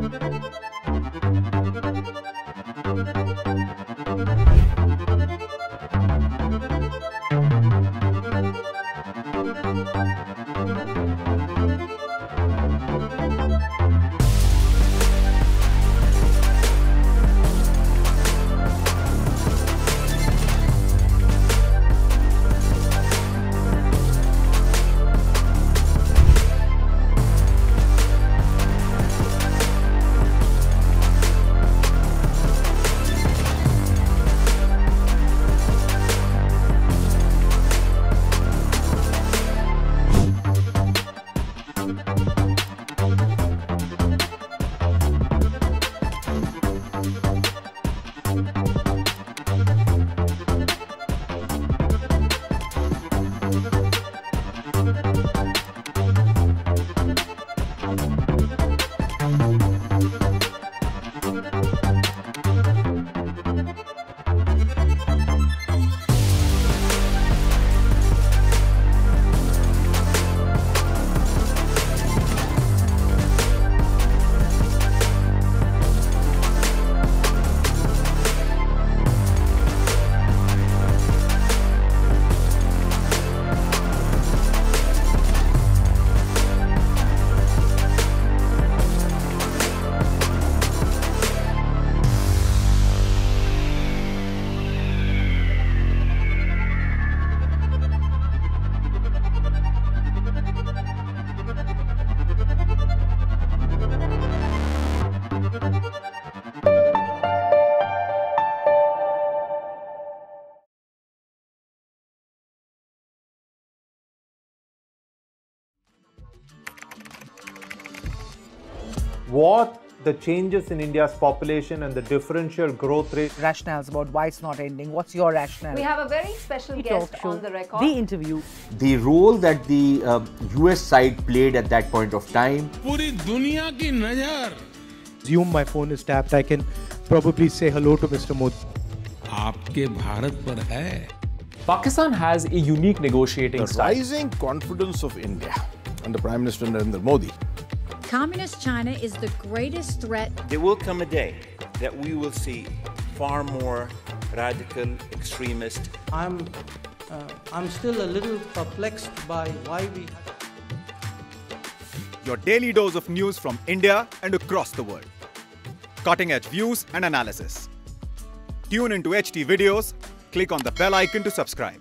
Thank you. what the changes in India's population and the differential growth rate. rationales about why it's not ending. What's your rationale? We have a very special The guest talk show, on the record. The interview. the role that the um, US side played at that point of time पूरी दुनिया की नजर assume my phone is tapped, I can probably say hello to Mr. Modi. आपके भारत पर है Pakistan has a unique negotiating The style. rising confidence of India under Prime Minister Narendra Modi Communist China is the greatest threat. There will come a day that we will see far more radical extremist. I'm, uh, I'm still a little perplexed by why we. Your daily dose of news from India and across the world. Cutting edge views and analysis. Tune into HT videos, click on the bell icon to subscribe.